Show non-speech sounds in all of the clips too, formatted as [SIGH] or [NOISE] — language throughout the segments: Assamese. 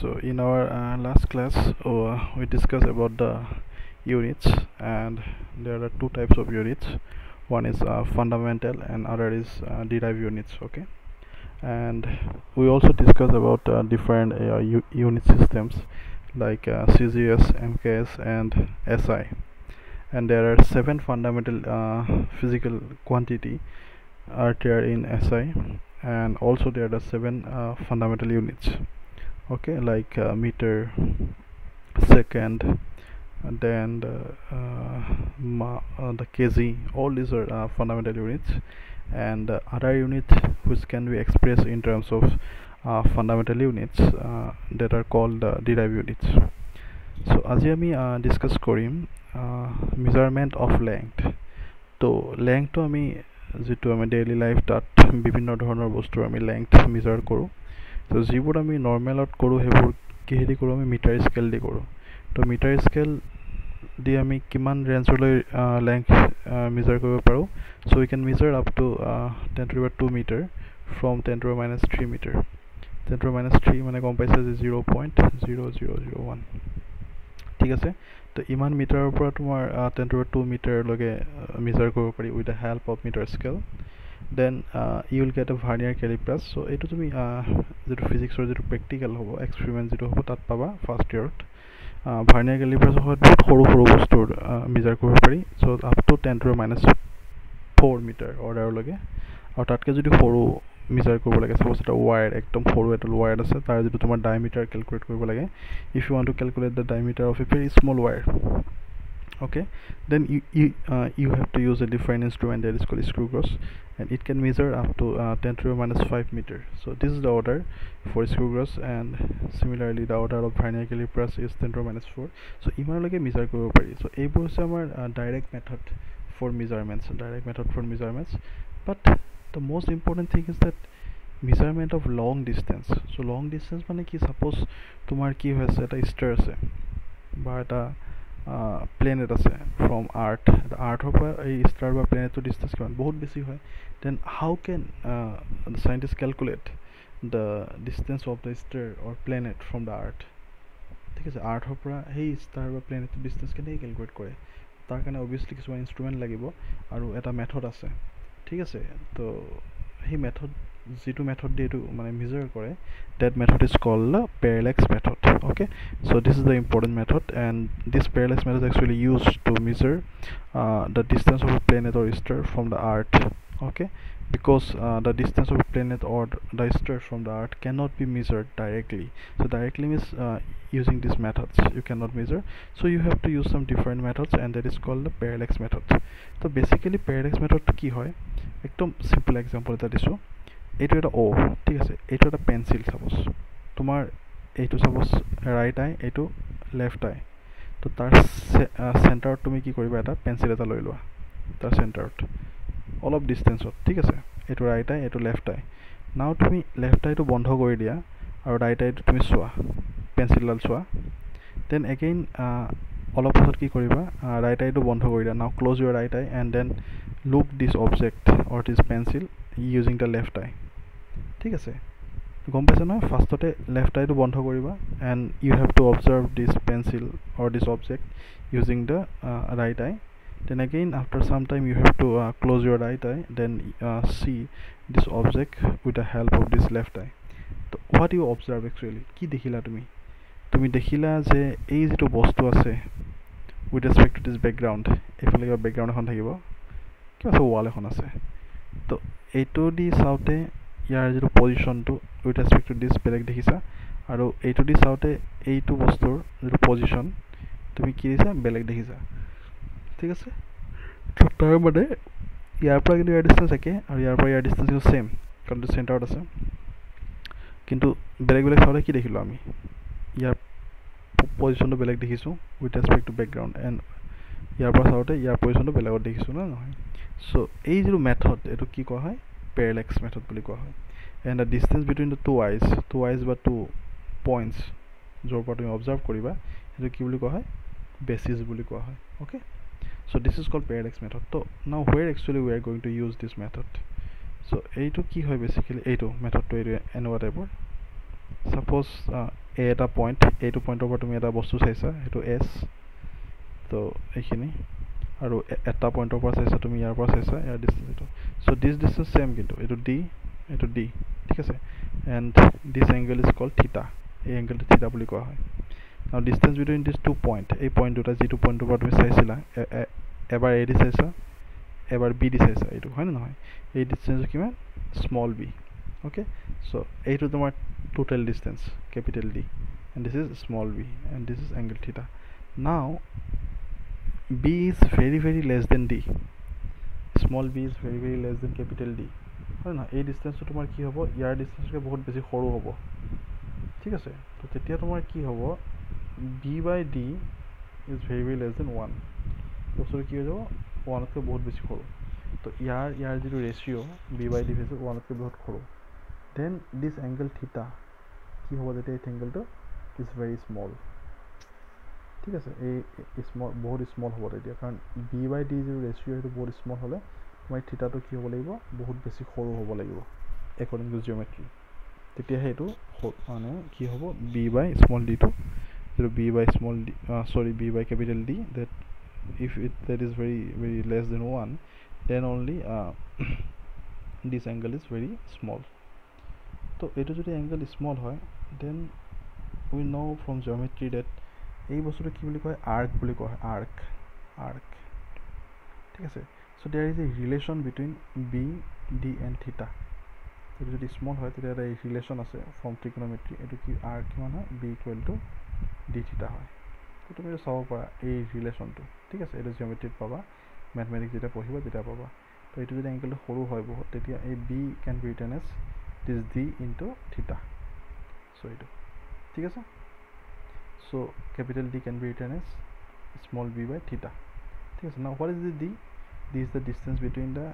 so in our uh, last class uh, we discussed about the units and there are two types of units. One is uh, fundamental and other is uh, derived units okay? And we also discussed about uh, different uh, unit systems like CGS, MKS and SI and there are seven fundamental physical quantity are there in SI and also there are seven fundamental units okay like uh, meter second and then the, uh, uh, the kg all these are uh, fundamental units and other units which can be expressed in terms of uh, fundamental units uh, that are called derived units so আজি আমি ডিছকাছ কৰিম মেজাৰমেণ্ট অফ লেংথ তো লেংথটো আমি যিটো আমি ডেইলি লাইফ তাত বিভিন্ন ধৰণৰ বস্তুৰ আমি লেংথ মেজাৰ কৰোঁ তো যিবোৰ আমি নৰ্মেলত কৰোঁ সেইবোৰ কিহেদি কৰোঁ আমি মিটাৰ স্কেল দি কৰোঁ। তো মিটাৰ স্কেল দি আমি কিমান ৰেঞ্জলৈ লেংথ মেজাৰ কৰিব পাৰোঁ। So' we can measure up to ten to two metre from ten to minus three metre ten to minus three মানে গম পাইছে যে zero' point zero' zero' zero' one ঠিক আছে? তো ইমান মিটাৰৰ পৰা তোমাৰ টেন টু টু মিটাৰলৈকে মেজাৰ কৰিব পাৰি with the help of metre scale then you will get a vernier callipers so' এইটো তুমি যিটো ফিজিক্সৰ যিটো প্ৰেক্টিকেল হ'ব এক্সপেৰিমেণ্ট যিটো হ'ব তাত পাবা ফাৰ্ষ্ট ইয়েৰত ভাৰ্নিয়াৰ কেলিপ্ৰাছৰ সৈতে বহুত সৰু সৰু বস্তুৰ মেজাৰ কৰিব পাৰি। So' up to ten to minus four metre অৰ্ডাৰলৈকে আৰু তাতকৈ যদি সৰু মেজাৰ কৰিব লাগে চাপ'জ এটা ৱায়াৰ একদম সৰু এডাল ৱায়াৰ আছে তাৰ যিটো তোমাৰ ডায়মিটাৰ কেলকুলেট কৰিব লাগে। If you one to calculate the diameter of a very small wire okay then you you, uh, you have to use a different instrument that is called screw gauge and it can measure up to uh, 10 to the minus 5 meter so this is the order for screw gauge and similarly the order of vernier calipers is 10 to the minus 4 so ইমানলৈকে measure কৰিব পাৰি so এইবোৰ হৈছে আমাৰ direct method for measurements direct method for measurements but the most important thing is that measurement of long distance so long distance মানে কি suppose তোমাৰ কি হৈ আছে এটা ষ্টাৰ আছে বা এটা প্লেনেট আছে ফ্ৰম আৰ্থ আৰ্থৰ পৰা এই ষ্টাৰ বা প্লেনেটৰ ডিষ্টেঞ্চ কিমান? বহুত বেছি হয়। Then how can the scientist calculate the distance of the star or planet from the earth ঠিক আছে আৰ্থৰ পৰা সেই ষ্টাৰ বা প্লেনেটৰ ডিষ্টেঞ্চ কেনেকৈ কেলকুলেট কৰে? তাৰ কাৰণে অভিয়াছলি কিছুমান ইনষ্ট্ৰুমেণ্ট লাগিব আৰু এটা মেথড আছে। ঠিক আছে তো সেই মেথড যিটো মেথড দি এইটো মানে মেজাৰ কৰে that method is called the parallax method okay so this is the important method and this parallax method is actually used to measure uh, the distance of a planet or star from the earth okay because uh, the distance of a planet or the star from the earth cannot be measured directly so directly means uh, using these methods you cannot measure so you have to use some different methods and that is called the parallax method so basically parallax method কি হয় একদম simple example এটা দিছোঁ এইটো এটা অ' ঠিক আছে এইটো এটা পেঞ্চিল চাপ'জ তোমাৰ এইটো চাপ'জ ৰাইট আই এইটো লেফ্ট আই তো তাৰ চেণ্টাৰত তুমি কি কৰিবা এটা পেঞ্চিল এটা লৈ লোৱা তাৰ চেণ্টাৰত অলপ ডিষ্টেঞ্চত ঠিক আছে এইটো ৰাইট আই এইটো লেফ্ট আই নাও তুমি লেফ্ট আইটো বন্ধ কৰি দিয়া আৰু ৰাইট আইটো তুমি চোৱা পেঞ্চিলডাল চোৱা। দেন এগেইন অলপ পাছত কি কৰিবা ৰাইট আইটো বন্ধ কৰি দিয়া। Now close your right eye and then look this object or this pencil using the left eye ঠিক আছে। গম পাইছে নহয় ফাৰ্ষ্টতে লেফ্ট আইটো বন্ধ কৰিবা and you have to observe this pencil or this object using the right eye again after some time you have to close your right eye then see this object with the help of this left eye তো হোৱাট ইউ অবজাৰ্ভ একচুৱেলি কি দেখিলা তুমি? তুমি দেখিলা যে এই যিটো বস্তু আছে with respect to this background এইফালে কিবা বেকগ্ৰাউণ্ড এখন থাকিব। কিবা আছে ৱাল এখন আছে। তো এইটো দি চাওঁতে ইয়াৰ যিটো পজিশ্যনটো উইথ ৰেচপেক্ট টু দিছ বেলেগ দেখিছা। আৰু এইটো দি চাওঁতে এইটো বস্তুৰ যিটো পজিশ্যন তুমি কি দিছা? বেলেগ দেখিছা। ঠিক আছে? তাৰ মানে ইয়াৰ পৰা কিন্তু ইয়াৰ ডিষ্টেঞ্চ একে আৰু ইয়াৰ পৰা ইয়াৰ ডিষ্টেঞ্চ কিন্তু ছেইম কাৰণ চেণ্টাৰত আছে। কিন্তু বেলেগ বেলেগ চাওঁতে কি দেখিলোঁ আমি? ইয়াৰ পজিশ্যনটো বেলেগ দেখিছোঁ with respect to background and ইয়াৰ পৰা চাওঁতে ইয়াৰ পজিশ্যনটো বেলেগত দেখিছোঁ নে নহয়? চ' এই যিটো মেথড এইটো কি কোৱা হয়? পেৰেলেক্স মেথড বুলি কোৱা হয় and the distance between the two eyes two eyes বা টু পইণ্টছ য'ৰ পৰা তুমি অবজাৰ্ভ কৰিবা সেইটো কি বুলি কোৱা হয় বেচিছ বুলি কোৱা হয় okay so' this is call parallax method to now where actually we are going to use this method so' এইটো কি হয় বেচিকেলি এইটো মেথডটো এইটো এনেকুৱা টাইপৰ ছাপ'জ এ এটা পইণ্ট এইটো পইণ্টৰ পৰা তুমি এটা বস্তু চাইছা সেইটো এছ তো এইখিনি। আৰু এটা পইণ্টৰ পৰা চাইছা তুমি ইয়াৰ পৰা চাইছা ইয়াৰ ডিষ্টেঞ্চ এইটো। চ' দিছ ডিষ্টেঞ্চ ছেম কিন্তু এইটো ডি এইটো ডি ঠিক আছে? And this angle is call theta এই এংগলটো থিতা বুলি কোৱা হয়। আৰু distance between this two point এই পইণ্ট দুটা যিটো পইণ্টৰ পৰা তুমি চাইছিলা এবাৰ এ দি চাইছা এবাৰ বি দি চাইছা এইটো হয় নে নহয়? এই ডিষ্টেঞ্চটো কিমান? স্মল বি অ'কে চ' এইটো তোমাৰ total distance capital D and this is small B and this is angle theta now B is very very less than D small B is very very less than capital D হয় নহয়? এই ডিষ্টেঞ্চটো তোমাৰ কি হ'ব? ইয়াৰ ডিষ্টেঞ্চতকৈ বহুত বেছি সৰু হ'ব। ঠিক আছে? তো তেতিয়া তোমাৰ কি হ'ব? B by D is very very less than one বস্তুটো কি হৈ যাব? ওৱানতকৈ বহুত বেছি সৰু। তো ইয়াৰ ইয়াৰ যিটো ratio' B by D value ওৱানতকৈ বহুত সৰু। দেন দিছ এংগল থিতা কি হ'ব যেতিয়া এই এংগলটো ইজ ভেৰি স্মল ঠিক আছে এই স্মল বহুত স্মল হ'ব তেতিয়া। কাৰণ বি বাই ডি যিটো ৰেচিঅ' সেইটো বহুত স্মল হ'লে তোমাৰ থিতাটো কি হ'ব লাগিব? বহুত বেছি সৰু হ'ব লাগিব একৰ্ডিং টু জিঅ'মেট্ৰি তেতিয়াহে এইটো মানে কি হ'ব? বি বাই স্মল ডিটো যিটো B by small D sorry B by capital D if it that is very very less than 1 then only uh, [CLEARS THROAT] this angle is very small. তো এইটো যদি এংগল স্মল হয় then we know' from geometry that এই বস্তুটো কি বুলি কয়? আৰ্ক বুলি কোৱা হয় আৰ্ক আৰ্ক ঠিক আছে? So' there is a relation between B D and theta এইটো যদি স্মল হয় তেতিয়া এটা ৰিলেশ্যন আছে ফ্ৰম ট্ৰিকনমেট্ৰি এইটো কি আৰ্ক কিমান হয়? B equal to D theta হয়। তো তুমি এইটো চাব পাৰা এই ৰিলেশ্যনটো ঠিক আছে? এইটো জিঅ'মেট্ৰিত পাবা মেথমেটিক্স যেতিয়া পঢ়িবা তেতিয়া পাবা। তো এইটো যদি এংকেলটো সৰু হয় বহুত তেতিয়া এই B can be written as this D into theta so' এইটো। ঠিক আছে? so' capital D can B return as small B by theta ঠিক আছে না what is the D D is the distance between the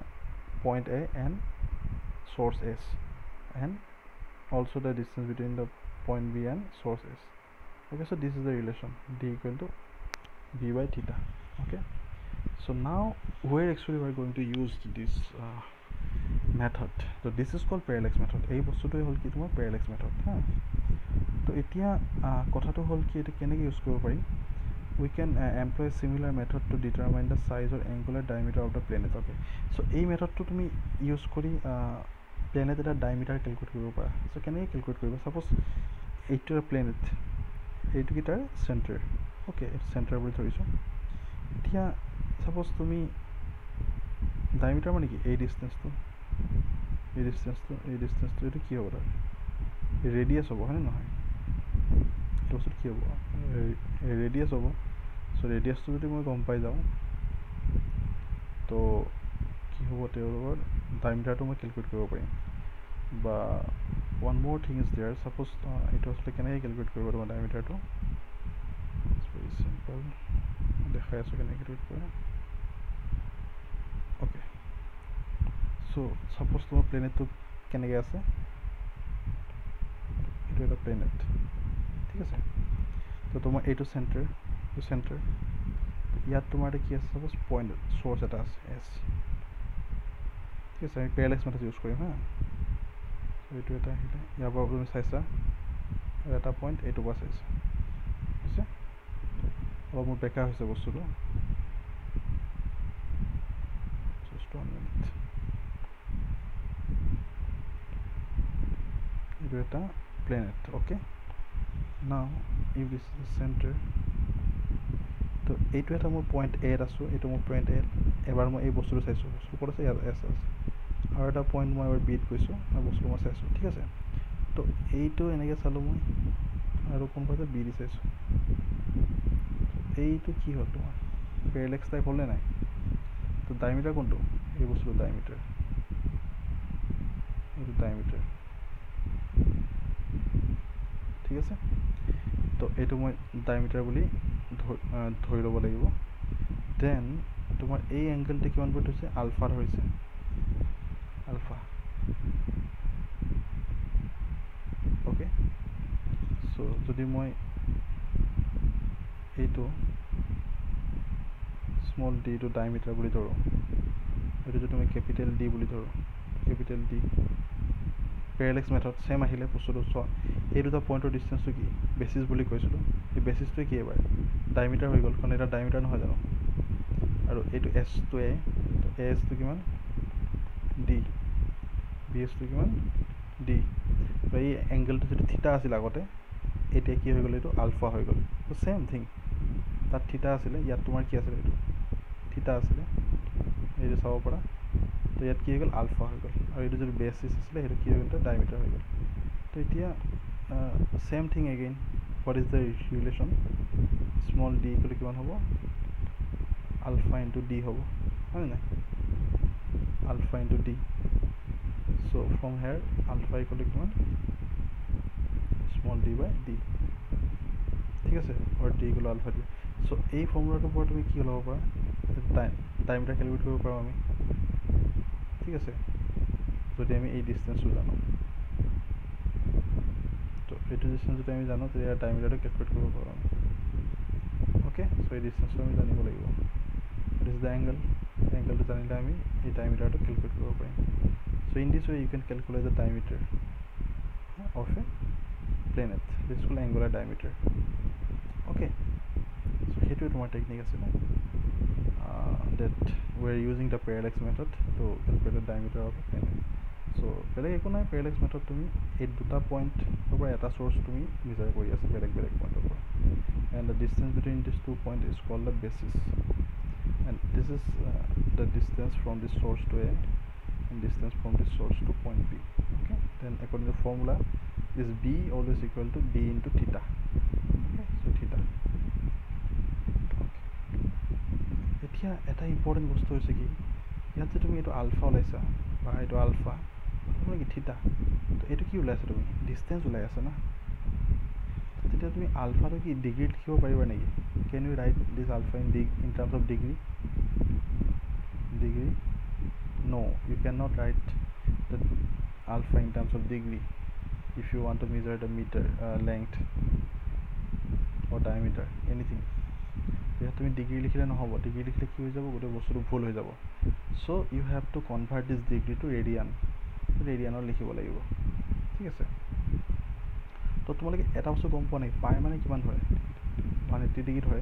point A and source s and also the distance between the point b and source s okay so this is the relation d equal to b by theta okay so now where actually we're going to use this uh, method so this is called parallax method এই বস্তুটোৱে হ'ল কি তোমাৰ parallax method হা তো এতিয়া কথাটো হ'ল কি এইটো কেনেকৈ ইউজ কৰিব we can uh, employ similar method to determine the size or angular diameter of the planet okay? So এই মেথডটো তুমি ইউজ কৰি প্লেনেট এটা ডায়মিটাৰ কেলকুলেট কৰিব পাৰা। চ' কেনেকৈ কেলকুলেট কৰিবা? ছাপ'জ এইটো প্লেনেট এইটো কি তাৰ চেণ্টাৰ অ'কে চেণ্টাৰ বুলি ধৰিছোঁ। এতিয়া ছাপ'জ তুমি ডায়মিটাৰ মানে কি? এই ডিষ্টেঞ্চটো এই ডিষ্টেঞ্চটো এই ডিষ্টেঞ্চটো এইটো কি হ'ব তাৰ ৰেডিয়াছ হ'ব হয়নে নহয়? এইটো বস্তুটো কি হ'ব ৰেডিয়াছ হ'ব চ' ৰেডিয়াছটো যদি মই গম পাই যাওঁ। তো কি হ'ব তেওঁলোকৰ ডায়মিটাৰটো মই কেলকুলেট কৰিব পাৰিম। বা ওৱান মোৰ থিং ইজ দেয়াৰ ছাপ'জ এইটো আচলতে কেনেকৈ কেলকুলেট কৰিব তোমাৰ ডায়মিটাৰটো ভেৰি চিম্পল দেখাই আছোঁ কেনেকৈ কেলকুলেট কৰে। অ'কে চ' ছাপ'জ তোমাৰ প্লেনেটটো কেনেকৈ আছে? এইটো এটা প্লেনেট ঠিক আছে? তো তোমাৰ এইটো চেণ্টাৰ এইটো চেণ্টাৰ ইয়াত তোমাৰ এটা কি আছে? ছাপ'জ পইণ্ট চ'ৰ্চ এটা আছে এছ ঠিক আছে? আমি পেৰেলেক্স মেথড ইউজ কৰিম হা এইটো এটা আহিলে ইয়াৰ পৰা তুমি চাইছা আৰু এটা পইণ্ট এইটোৰ পৰা চাইছা। হৈছে অলপ মোৰ বেকাৰ হৈছে বস্তুটো। এইটো এটা planet okay now if this is centre তো এইটো এটা মোৰ পইণ্ট এত আছোঁ এইটো মোৰ পইণ্ট এত এবাৰ মই এই বস্তুটো চাইছোঁ বস্তুটো ক'ত আছে? ইয়াত এছ আছে আৰু এটা পইণ্ট মই এবাৰ বিত গৈছোঁ আৰু বস্তুটো মই চাইছোঁ ঠিক আছে? তো এইটো এনেকৈ চালোঁ মই আৰু কোনোবা এটা বি দি চাইছোঁ। এইটো কি হ'ল তোমাৰ? পেৰেলেক্স টাইপ হ'লনে নাই? তো ডায়মিটাৰ কোনটো? এই বস্তুটো ডায়মিটাৰ এইটো ডায়মিটাৰ ঠিক আছে? তো এইটো মই ডায়মিটাৰ বুলি ধৰি ল'ব লাগিব। দেন তোমাৰ এই এংগেলটো কিমান বুলি ধৰিছে আলফা ধৰিছে। আলফা অ'কে চ' যদি মই এইটো স্মল ডিটো ডায়মিটাৰ বুলি ধৰোঁ এইটো যদি মই কেপিটেল ডি বুলি ধৰোঁ capital D parallax method same আহিলে বস্তুটো চোৱা। এই দুটা পইণ্টৰ ডিষ্টেঞ্চটো কি? বেচিছ বুলি কৈছিলোঁ। এই বেচিছটোৱে কি এবাৰ? ডায়মিটাৰ হৈ গ'ল। কাৰণ এটা ডায়মিটাৰ নহয় জানো? আৰু এইটো এছটো এ এ এছটো কিমান? ডি বি এছটো কিমান? ডি এই এংগেলটো যিটো থিতা আছিল আগতে এতিয়া কি হৈ গ'ল? এইটো আলফা হৈ গ'ল। ছেম থিং তাত থিতা আছিলে ইয়াত তোমাৰ কি আছিলে? এইটো? থিতা আছিলে। এইটো চাব পৰা। তো ইয়াত কি হৈ গ'ল? আলফা হৈ গ'ল। আৰু এইটো যিটো বেচিছ আছিলে সেইটো কি হৈ গ'ল ডায়মিটাৰ হৈ গ'ল তো এতিয়া same thing again what is the relation small D ক'লে কিমান হ'ব আলফা ইনটু ডি হ'ব হয় নাই alpha into D so' from here alpha equal to কিমান স্মল ডি বাই ডি ঠিক আছে আৰু D equal alpha D so' এই ফৰ্মুলাটোৰ পৰা তুমি কি ওলাব পাৰা টাইমটা কেলকুলেট কৰিব পাৰোঁ আমি ঠিক আছে? যদি আমি এই ডিষ্টেঞ্চটো জানো। তো এইটো ডিষ্টেঞ্চ যদি আমি জানো তেতিয়া টাইমিটাৰটো কেলকুলেট কৰিব পাৰোঁ আমি। অ'কে চ' এই ডিষ্টেঞ্চটো আমি জানিব লাগিব। ইট ইজ দ্য এংগল এংগলটো জানিলে আমি এই টাইমিটাৰটো কেলকুলেট কৰিব পাৰিম। So' in this way you can calculate the diameter of a planet this is called angular diameter. Okay? So সেইটোৱে তোমাৰ টেকনিক আছিলে that we are using the parallax method to calculate the diameter of a planet so বেলেগ একো নাই parallax method তুমি এই দুটা পইণ্টৰ পৰা এটা চ'ৰ্চ তুমি মেজাৰ কৰি আছা বেলেগ বেলেগ পইণ্টৰ পৰা distance between these two points is called the basis and this is uh, the distance from this source to a and distance from this source to point b okay then according to the formula is b always equal to d into theta okay so theta এতিয়া এটা ইম্পৰ্টেণ্ট বস্তু হৈছে কি ইয়াত যে তুমি এইটো আলফা ওলাইছা বা এইটো আলফা মানে কি থিতা। তো এইটো কি ওলাইছা তুমি? ডিষ্টেঞ্চ ওলাই আছে না? তেতিয়া তুমি আলফাটো কি ডিগ্ৰীত লিখিব পাৰিবা নেকি? Can you write this alpha in deg in terms of degree degree no you cannot write the alpha in terms of degree if you want to measure the meter uh, length or diameter anything. এতিয়া তুমি ডিগ্ৰী লিখিলে নহ'ব। ডিগ্ৰী লিখিলে কি হৈ যাব? গোটেই বস্তুটো ভুল হৈ যাব। So' you have to convert this degree to radian ৰেডিয়ানত লিখিব লাগিব। ঠিক আছে? তো তোমালোকে এটা বস্তু গম পোৱা নেকি পাই মানে কিমান ধৰে? ওৱান এইট্টি ডিগ্ৰী ধৰে।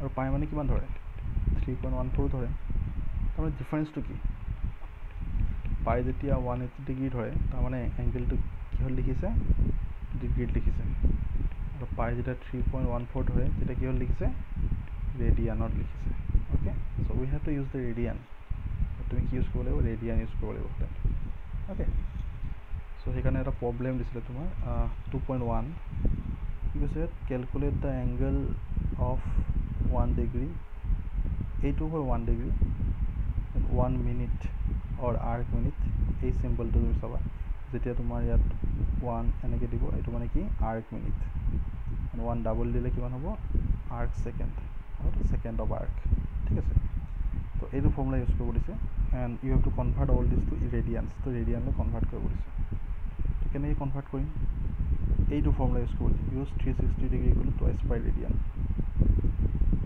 আৰু পাই মানে কিমান ধৰে? থ্ৰী পইণ্ট ওৱান ফ'ৰ ধৰে। তাৰমানে ডিফাৰেঞ্চটো কি? পাই যেতিয়া ওৱান এইটি ডিগ্ৰী ধৰে তাৰমানে এংগেলটো কিহত লিখিছে? ডিগ্ৰীত লিখিছে। আৰু পাই যেতিয়া থ্ৰী পইণ্ট ওৱান ফ'ৰ ধৰে তেতিয়া কিহত লিখিছে? ৰেডিয়ানত লিখিছে। Okay so' we have to use the radian তুমি কি ইউজ কৰিব লাগিব ৰেডিয়ান ইউজ কৰিব লাগিব তাত অ'কে চ' সেইকাৰণে এটা প্ৰব্লেম দিছিলে তোমাৰ টু পইণ্ট ওৱান কি কৈছে calculate the angle of one degree এইটো হ'ল one degree one minute or arc minute এই চিম্বলটো তুমি চাবা যেতিয়া তোমাৰ ইয়াত ওৱান এনেকৈ দিব এইটো মানে কি আৰ্ক মিনিট ওৱান ডাবল দিলে কিমান হ'ব আৰ্ক ছেকেণ্ড আৰু ছেকেণ্ড অফ আৰ্ক ঠিক আছে তো এইটো ফৰ্মুলা ইউজ কৰিব দিছে and you have to convert all this to radians তো ৰেডিয়ানলৈ কনভাৰ্ট কৰিব দিছে। তো কেনেকৈ কনভাৰ্ট কৰিম? এইটো ফৰ্মুলা ইউজ কৰিব দিছে। Use three sixty degree to twice pi radian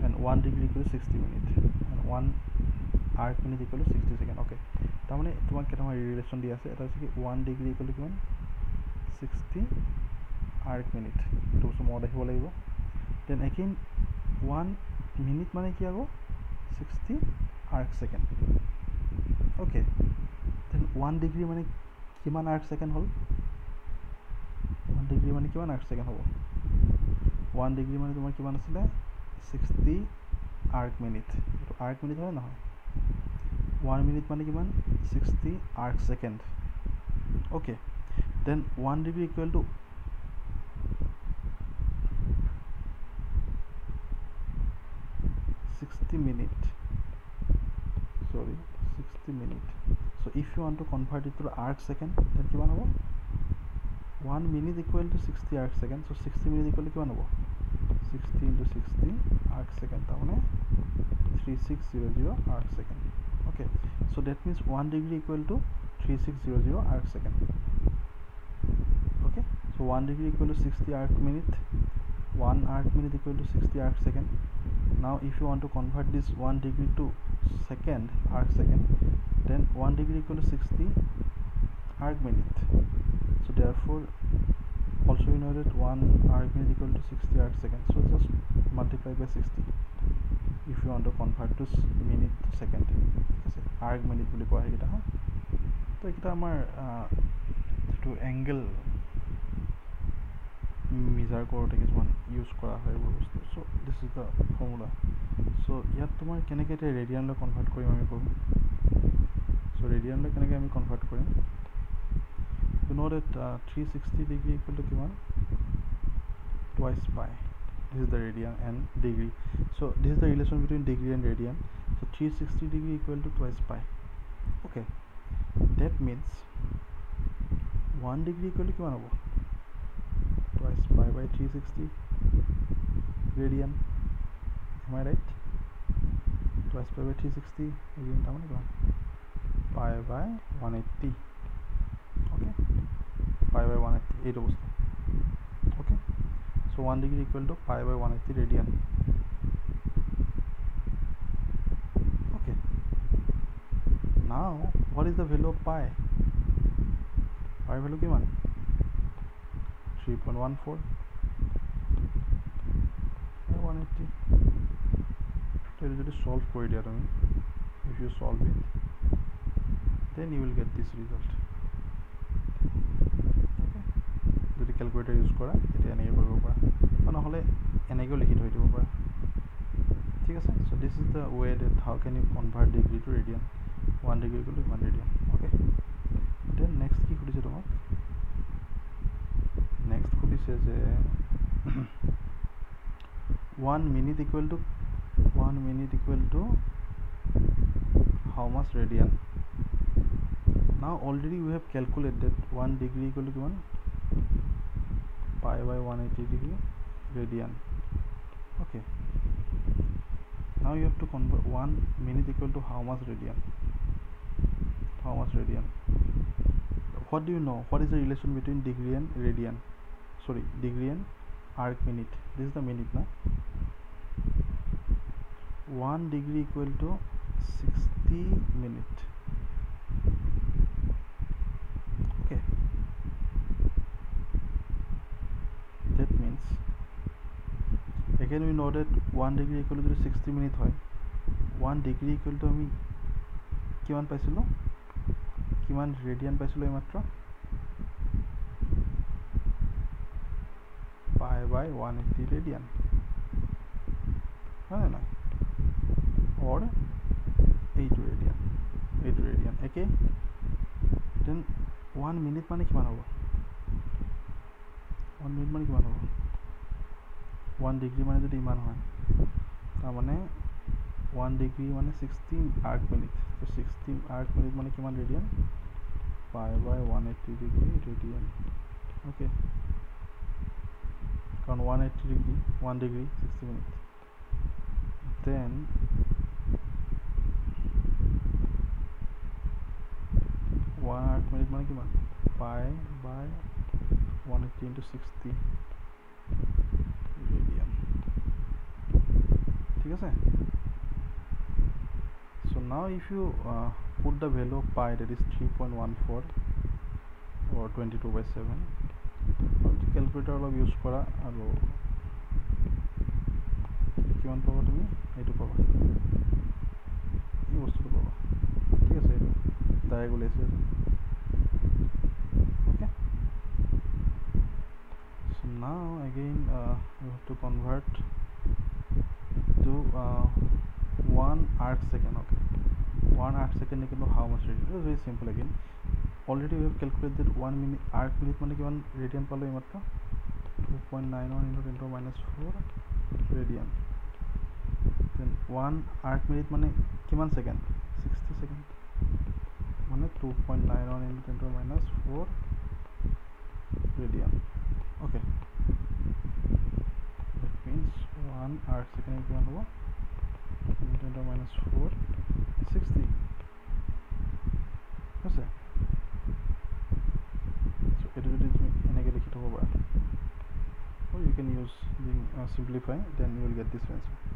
and one degree equal sixty minute and one arc minute to sixty second okay তাৰমানে তোমাক কেইটামান ৰিলেশ্যন দিয়া আছে। এটা হৈছে কি ওৱান ডিগ্ৰী টু কিমান? ছিক্সটি আৰ্ক মিনিট এইটো বস্তু মনত ৰাখিব লাগিব। দেন এগেইন ওৱান মিনিট মানে কি আকৌ? Sixty arc second okay then one degree মানে কিমান আৰ্ক ছেকেণ্ড হ'ল? ওৱান ডিগ্ৰী মানে কিমান আৰ্ক ছেকেণ্ড হ'ব? ওৱান ডিগ্ৰী মানে তোমাৰ কিমান আছিলে? Sixty arc minute. এইটো আৰ্ক মিনিট হয় নহয়? ওৱান মিনিট মানে কিমান? Sixty arc second okay then one degree equal to sixty minute. sorry sixty minute so' if you one to convert it to arc second then কিমান হ'ব one minute equal to sixty arc second so' sixty minute equal to কিমান হ'ব sixty into sixty arc second তাৰমানে three six zero' zero' arc second okay so that means 1 degree equal to 3600 arc second okay so 1 degree equal to 60 arc minute 1 arc minute equal to 60 arc second now if you want to convert this 1 degree to second arc second then 1 degree equal to 60 arc minute so therefore also you know that 1 arc minute equal to 60 arc second so just multiply by 60 if you want to convert to minute second ঠিক আছে arc minute যিটো এংগেল মিজাৰ কৰোঁতে কিছুমান ইউজ কৰা হয় এইবোৰ বস্তু so' this is the formula so' ইয়াত তোমাৰ কেনেকৈ এতিয়া ৰেডিয়ানলৈ কনভাৰ্ট কৰিম আমি কৰোঁ চ' ৰেডিয়ানলৈ কেনেকৈ আমি কনভাৰ্ট কৰিম? You know' that three sixty degree equal to কিমান? Twice pi this the radian and degree so' this the relation between degree and radian so' three sixty degree equal to twice pi okay that means one degree ইকুৱেলটো কিমান হ'ব? Twice pi by three sixty radian am I right plus pi by 360 again down one pi by 180 okay pi by 180 8 was okay so 1 degree equal to pi by 180 radian okay now what is the value of pi pi value given 3.14 এইটো যদি solve কৰি দিয়া তুমি if you solve it then you will get this result. যদি কেলকুলেটাৰ ইউজ কৰা তেতিয়া এনেকৈ কৰিব পাৰা বা নহ'লে এনেকৈও লিখি থৈ দিব পাৰা ঠিক আছে so' this is the way that how can you convert degree to radian one degree গ'লো one radian okay then next কি সুধিছে তোমাক নেক্সট সুধিছে যে one minute equal to 1 minute equal to how much radian? Now already we have calculated 1 degree equal to 1 pi by 180 degree radian. Okay. Now you have to convert 1 minute equal to how much radian? How much radian? What do you know? What is the relation between degree and radian? Sorry degree and arc minute. This is the minute now 1 degree equal to 60 minute okay that means again we know that 1 degree equal to 60 minute হয় 1 degree equal to আমি কিমান পাইছিলোঁ কিমান ৰেডিয়ান পাইছিলোঁ এইমাত্ৰ pi by one eighty radian হয় নে নাই অৰ এইটো ৰেডিয়ান এইটো ৰেডিয়ান একে দেন ওৱান মিনিট মানে কিমান হ'ব ওৱান মিনিট মানে কিমান হ'ব ওৱান ডিগ্ৰী মানে যদি ইমান হয় তাৰমানে ওৱান ডিগ্ৰী মানে ছিক্সটিন আৰ্ক মিনিট ত' ছিক্সটিন আৰ্ক মিনিট মানে কিমান radian pi by one eighty degree radian okay কাৰণ one eighty degree one degree sixty minute then one arc minute মানে কিমান pi by one eighty into sixty ঠিক আছে so now if you uh, put the value of pi that is 3.14 or 22 by 7 calculator অলপ ইউজ কৰা আৰু কিমান পাবা তুমি এইটো পাবা এই বস্তুটো পাবা ঠিক আছে এইটো ডাইৰেক্ট ওলাইছে এইটো okay so now again uh, you have to convert to uh, one arc second okay one arc second equal to how much radian it is very simple again already we have calculated one minute arc minute মানে কিমান ৰেডিয়ান পালোঁ এইমাত্ৰ two point nine one into ten minus four radian then one arc minute মানে কিমান ছেকেণ্ড ছিক্সটি ছেকেণ্ড মানে two point nine one into ten minus four radian okay that 1 আর সেখানে কি হবে 10 4 60 আছে সো এটা যদি তুমি এনেকে লিখিত হবে ও you can use the simplify then you will get this answer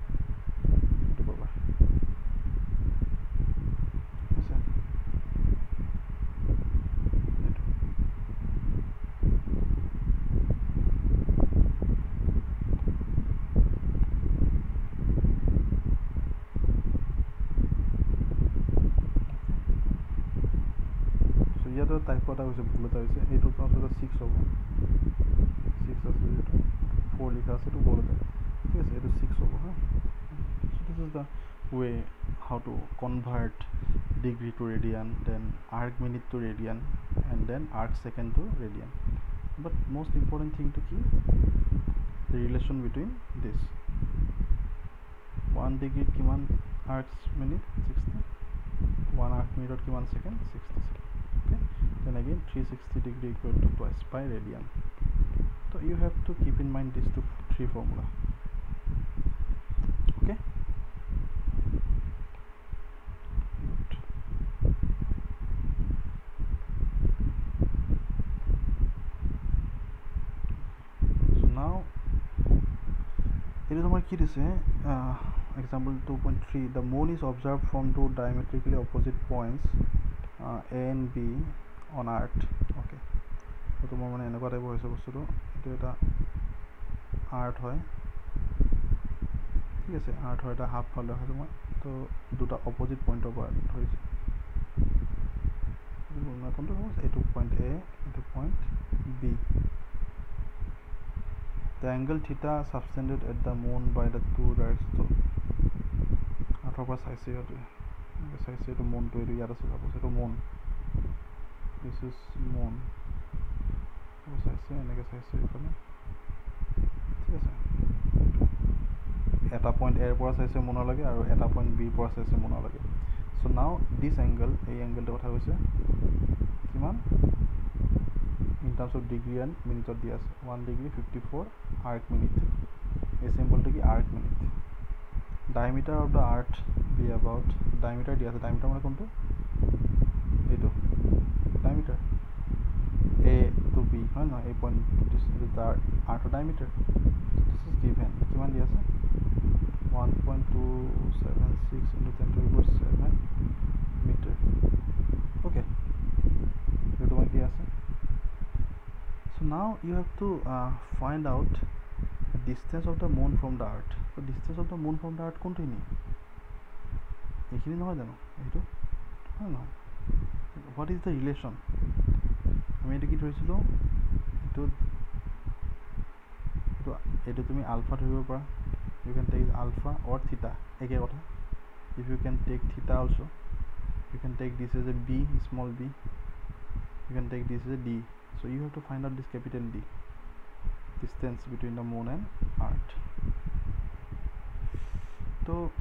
হৈছে ভুল এটা হৈছে এইটো আচলতে ছিক্স হ'ব ছিক্স আছে যিটো ফ'ৰ লিখা আছে এইটো ভুল এটা ঠিক আছে এইটো ছিক্স হ'ব হা this is the way how to convert degree to radian then arc minute to radian and then arc second to radian but most important থিংটো কি relation between this. 1 degree কিমান arcs minute 60 1 arc minute কিমান 60 second okay then again 360 degree equal to twice pi radian. So you have to keep in mind these two three formula. Okay? So now it is a key is uh, example 2.3 the moon is observed from two diametrically opposite points uh, a and b. On earth okay ত' তোমাৰ মানে এনেকুৱা টাইপৰ হৈছে বস্তুটো। এইটো এটা আৰ্ট হয়। ঠিক আছে আৰ্ট এটা হাফ ফালে হয় তোমাৰ। তো দুটা অপজিট পইণ্টৰ পৰা ধৰিছে। কোনটো হ'ব এইটো পইণ্ট এ এইটো point B The angle theta subtended at the moon by the two directions. আঠৰ পৰা চাইছে সিহঁতে। চাইছে এইটো মনটো এইটো ইয়াত আছে চাপ'জ এইটো মন ইজ মন চাইছে এনেকৈ চাইছে এইফালে ঠিক আছে এটা পইণ্ট এৰ পৰা চাইছে মনলৈকে আৰু এটা পইণ্ট বিৰ পৰা চাইছে মনলৈকে চ' নাও দিছ এংগল এই এংগলটোৰ কথা কৈছে কিমান in terms of degree and মিনিটত দি আছে one degree fifty four arc minute এই চিম্বলটো কি arc minute diameter of the earth B about diameter দি আছে ডায়মিটাৰ মানে কোনটো এইটো ডায়মিটাৰ এ টু বি হয় নহয়? এই পইণ্ট তাৰ আৰ্থৰ ডায়মিটাৰ দিছ ইজ গিভেন কিমান দি আছে? One point two seven six into ten to four seven metre okay এইটো তোমাৰ কি আছে you have to uh, find out the distance of the moon from the earth so distance of the moon from the earth কোনটো নি এইখিনি নহয় জানো? এইটো? হয় নহয়? হোৱাট ইজ দ্য ৰিলেশ্যন আমি এইটো কি ধৰিছিলোঁ? এইটো এইটো এইটো তুমি আলফা ধৰিব পাৰা you can take alpha or theta একে কথা if you can take theta also' you can take this as a B small B you can take this as a D so you have to find out this capital D distance between the moon and earth so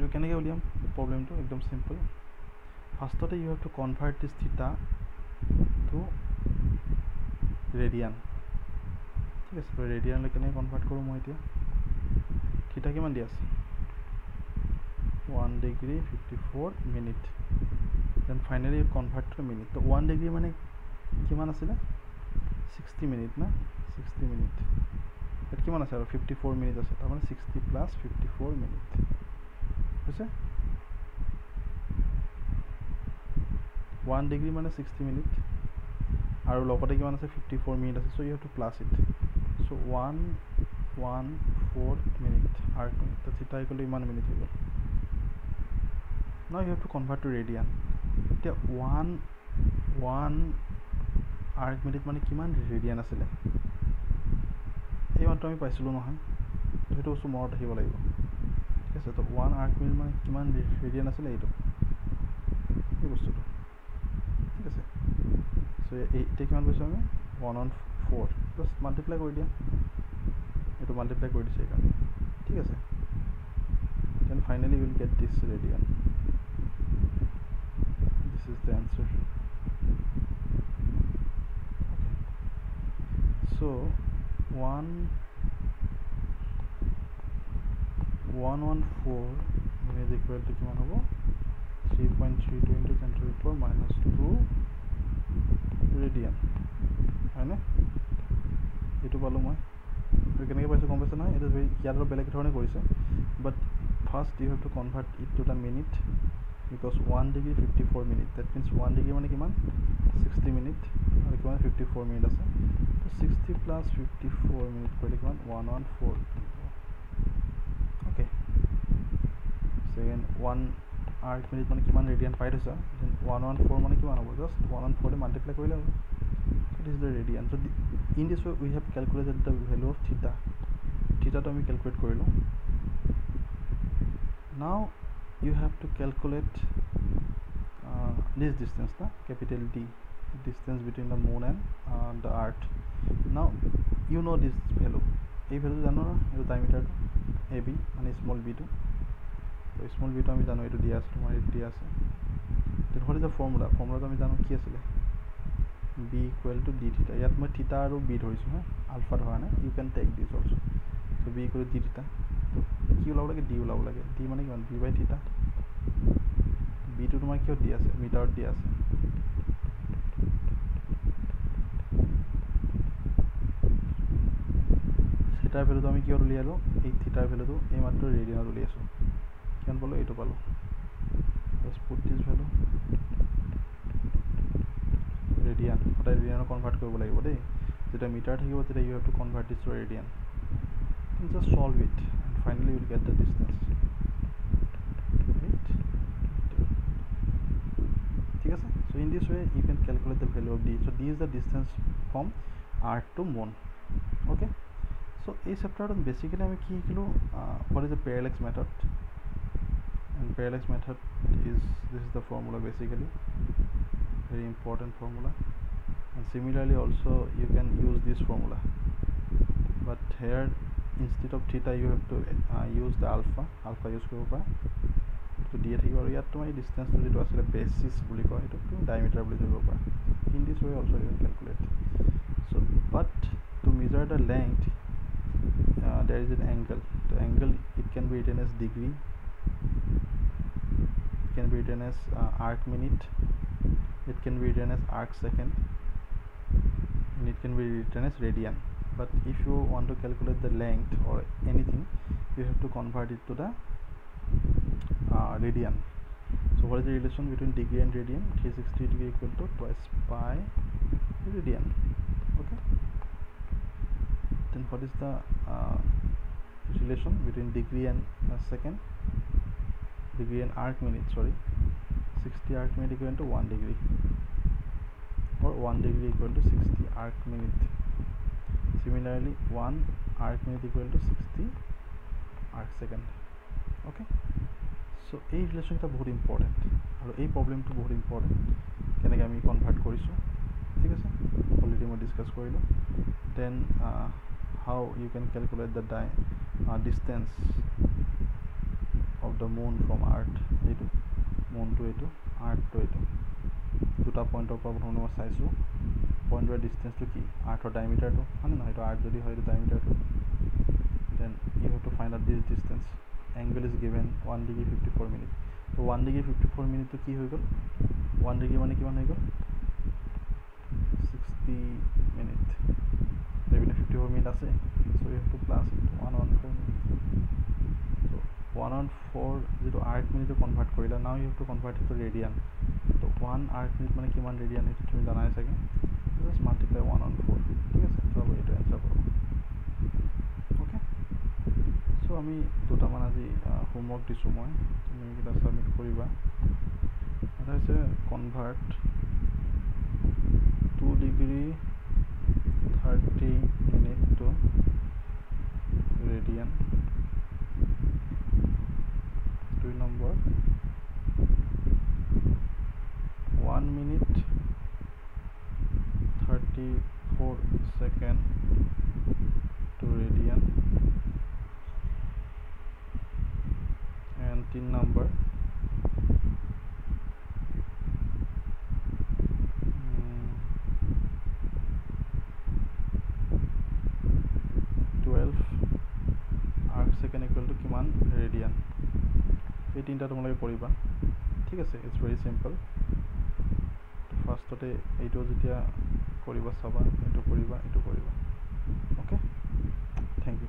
you can get William problem to ekdom simple first you have to to radian ঠিক আছে তো ৰেডিয়ানলৈ কেনেকৈ কনভাৰ্ট কৰোঁ মই এতিয়া। থিতা কিমান দি আছে? One degree fifty four minute then finally convert two minute তো ওৱান ডিগ্ৰী মানে কিমান আছিলে? ছিক্সটি মিনিট না? ছিক্সটি মিনিট ইয়াত কিমান আছে আৰু? ফিফটি ফ'ৰ মিনিট আছে। তাৰমানে sixty plus fifty four minute হৈছে ওৱান ডিগ্ৰী মানে ছিক্সটি মিনিট আৰু লগতে কিমান আছে? ফিফটি ফ'ৰ মিনিট আছে so you have to plus it so one one four minute art minute তো চিটা গ'লে ইমান মিনিট হৈ গ'ল। Now you have to convert to radian এতিয়া ওৱান ওৱান আৰ্ক মিনিট মানে কিমান ৰেডিয়ান আছিলে? এই মাত্ৰ আমি পাইছিলোঁ নহয়। সেইটো বস্তু মনত ৰাখিব লাগিব। ঠিক আছে তো ওৱান আৰ্ক মিনিট মানে কিমান ৰেডিয়ান আছিলে এইটো? এই বস্তুটো। सो इतना कि one on four plus multiply कर दिया तो माल्टिप्लाई कर दी ठीक है then finally you'll get this radian this is the answer so one one one four image equal to कि हम three point three two into ten to minus two radian হয়নে? এইটো পালোঁ মই। আৰু কেনেকৈ পাইছোঁ গম পাইছে নহয়? এইটো ইয়াত অলপ বেলেগ ধৰণে কৰিছে। But first you have to convert it to the minute because one degree fifty four minute that means one degree মানে কিমান? ছিক্সটি মিনিট আৰু কিমান? ফিফটি ফ'ৰ মিনিট আছে। তো sixty plus fifty four minute কৰিলে কিমান? One one four okay second one arc minute মানে কিমান ৰেডিয়ান পাই থৈছা? দেন ওৱান ওৱান ফ'ৰ মানে কিমান হ'ব? জাষ্ট ওৱান ওৱান ফ'ৰে মাল্টিপ্লাই কৰিলে হ'ব it is the radian so' in this way we have calculated the value of theta থিটাটো আমি কেলকুলেট কৰিলোঁ। Now you have to calculate this distance না capital D distance between the moon and the earth now you know' this value এই ভেলু জানো এইটো ডাইমিটাৰটো এ বি মানে স্মল বিটো স্মল বিটো আমি জানো এইটো দিয়া আছে তোমাৰ এইটো দিয়া আছে। হোৱাট ইজ দ্য ফৰ্মুলা ফৰ্মুলাটো আমি জানো কি আছিলে? B equal to D theta ইয়াত মই থিটা আৰু বি ধৰিছোঁ হা? আলফা ধৰা নাই। You can take this also' to B equal D theta তো কি ওলাব লাগে? ডি ওলাব লাগে। ডি মানে কিমান? বি বাই থিটা বিটো তোমাৰ কিয় দি আছে? মিটাৰত দি আছে। থিটাৰ ভেলুটো আমি কিয় উলিয়ালোঁ? এই থিটাৰ ভেলুটো এই মাত্ৰ ৰেডিয়ানত উলিয়াইছোঁ। কিমান পালোঁ এইটো পালোঁ just put this value radian সদায় ৰেডিয়ানত কনভাৰ্ট কৰিব লাগিব দেই। যেতিয়া মিটাৰ থাকিব তেতিয়া you have to convert this to radian just solve it and finally will get the distance ঠিক আছে? So' in this way you can calculate the value of D so' D is the distance from earth to moon okay so' এই চেপ্টাৰটোত বেচিকেলি আমি কি শিকিলোঁ what is the parallax method and parallax method is this is the formula basically very important formula and similarly also you can use this formula but here instead of theta you have to uh, use the alpha alpha use কৰিব পৰা তো দিয়ে থাকিব আৰু ইয়াত তোমাৰ এই ডিষ্টেঞ্চটো যিটো আছিলে বেচিছ বুলি কয় সেইটো তুমি ডাইমিটাৰ বুলি ধৰিব পাৰা in this way also' you calculate so' but to measure the length there is an angle the angle it can be written as degree it can be written as uh, arc minute. It can be written as arc second. And it can be written as radian. But if you want to calculate the length or anything you have to convert it to the uh, radian. So what is the relation between degree and radian? 360 degree equal to twice pi radian. Okay? Then what is the uh, relation between degree and uh, second degree and arc minute sorry 60 arc minute equal to 1 degree or 1 degree equal to 60 arc minute similarly 1 arc minute equal to 60 arc second okay so বহুত ইম্পৰ্টেণ্ট আৰু এই প্ৰব্লেমটো বহুত ইম্পৰ্টেণ্ট কেনেকৈ আমি কনভাৰ্ট কৰিছোঁ ঠিক আছে অলৰেডি মই ডিছকাছ কৰিলোঁ then how you can calculate the dye distance of the moon from earth এইটো। মুনটো এইটো আৰ্থটো এইটো। দুটা পইণ্টৰ পৰা প্ৰথমে মই চাইছোঁ। পইণ্টৰ ডিষ্টেঞ্চটো কি? আৰ্থৰ ডাইমিটাৰটো হয়নে নহয়? এইটো আৰ্থ যদি হয় এইটো ডাইমিটাৰটো then you have to find out this distance angle is given one degree fifty four minute to one degree fifty four মিনিটটো কি হৈ গ'ল? ওৱান ডিগ্ৰী মানে কিমান হৈ গ'ল? Sixty minute fifty four minute আছে। So' you have to plus one one four minute one one four যিটো আৰ্ট মিনিটটো কনভাৰ্ট কৰিলা now you to convert it to radian to one arc minute মানে কিমান ৰেডিয়ান সেইটো তুমি জানাই চাগে just multiply one one four ঠিক আছে? তো এইটো এনচাৰ পাব অ'কে চ' আমি দুটামান আজি হোমৱৰ্ক দিছোঁ মই। তুমি এইকেইটা ছাবমিট কৰিবা। এটা হৈছে convert two degree thirty minute to radian দুই number one minute thirty four second to radian and তিন number twelve arc second equal to কিমান ৰেডিয়ান তিনিটা তোমালোকে কৰিবা। ঠিক আছে ইটছ ভেৰি চিম্পল ফাৰ্ষ্টতে এইটো যেতিয়া কৰিবা চাবা এইটো কৰিবা এইটো কৰিবা। Okay thank U